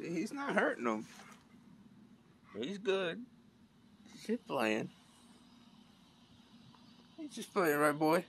See, he's not hurting them. He's good. He's playing. He's just playing, right, boy?